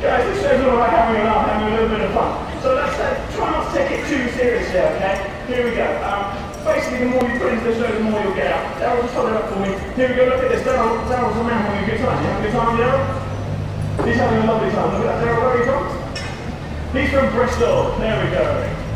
Guys, this is all about having a laugh, having a little bit of fun. So let's uh, try not to take it too seriously, okay? Here we go. Um, basically, the more you put into the show, the more you'll get out. Daryl, just hold it up for me. Here we go, look at this. Daryl, Daryl's a man having a good time. You having a good time, Daryl? He's having a lovely time. Look at that, Daryl, where are you from? He's from Bristol. There we go.